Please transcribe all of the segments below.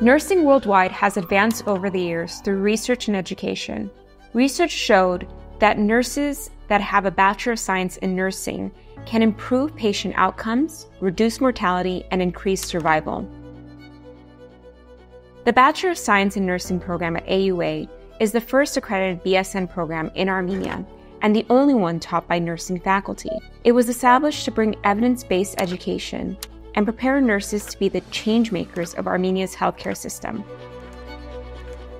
Nursing worldwide has advanced over the years through research and education. Research showed that nurses that have a Bachelor of Science in Nursing can improve patient outcomes, reduce mortality, and increase survival. The Bachelor of Science in Nursing program at AUA is the first accredited BSN program in Armenia and the only one taught by nursing faculty. It was established to bring evidence based education and prepare nurses to be the change makers of Armenia's healthcare system.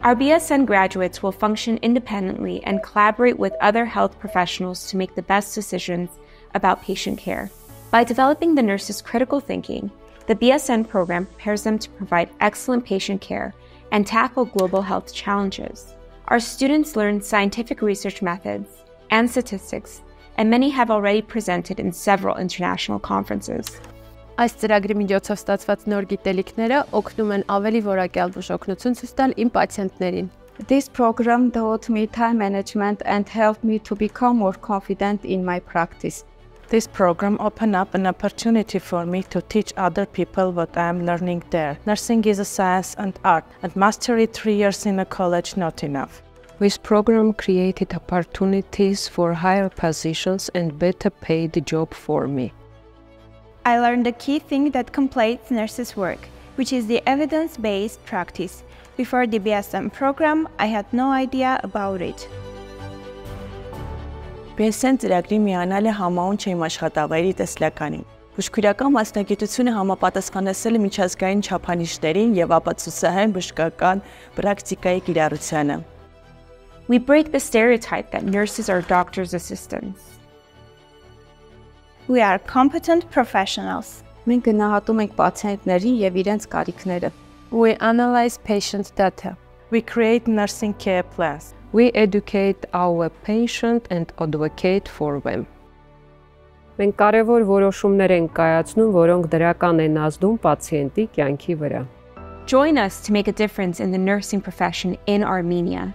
Our BSN graduates will function independently and collaborate with other health professionals to make the best decisions about patient care. By developing the nurses' critical thinking, the BSN program prepares them to provide excellent patient care and tackle global health challenges. Our students learn scientific research methods and statistics, and many have already presented in several international conferences. Այս ծրագրի միջոցով ստացված նոր գիտելիքները օգնում են ավելի որակյալ բուժօգնություն ցույց տալ իմ պացիենտներին։ This program taught me time management and helped me to become more confident in my practice. This program opened up an opportunity for me to teach other people what I am learning there. Nursing is a science and art, and mastery three years in a college not enough. This program created opportunities for higher positions and better paid job for me. I learned the key thing that completes nurses' work, which is the evidence-based practice. Before the BSN program, I had no idea about it։ BSN ծրագրի համաուն չեմ աշխատավայրի տեսլականին։ է միջազգային We break the stereotype that nurses are doctors' assistants. We are competent professionals. Մենք գնահատում ենք պացիենտներին եւ իրենց կարիքները։ We analyze patient data. We create nursing care plans. We educate our patient and advocate for them. Մենք կարևոր որոշումներ ենք կայացնում, որոնք դրական են ազդում պացիենտի կյանքի վրա։ Join us to make a difference in the nursing profession in Armenia.